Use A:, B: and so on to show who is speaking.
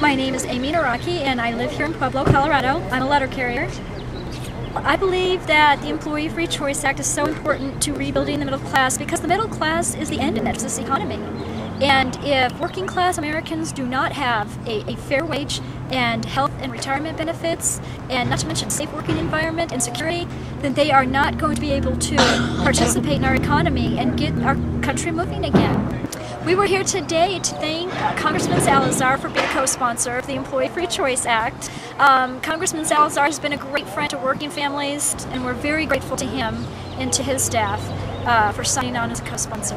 A: My name is Ami Nawrocki and I live here in Pueblo, Colorado. I'm a letter carrier. I believe that the Employee Free Choice Act is so important to rebuilding the middle class because the middle class is the end of this economy. And if working class Americans do not have a, a, fair wage and health and retirement benefits, and not to mention safe working environment and security, then they are not going to be able to participate in our economy and get our country moving again. We were here today to thank Congressman Salazar for being a co-sponsor of the Employee Free Choice Act. Um, Congressman Salazar has been a great friend to working families, and we're very grateful to him and to his staff uh, for signing on as a co-sponsor.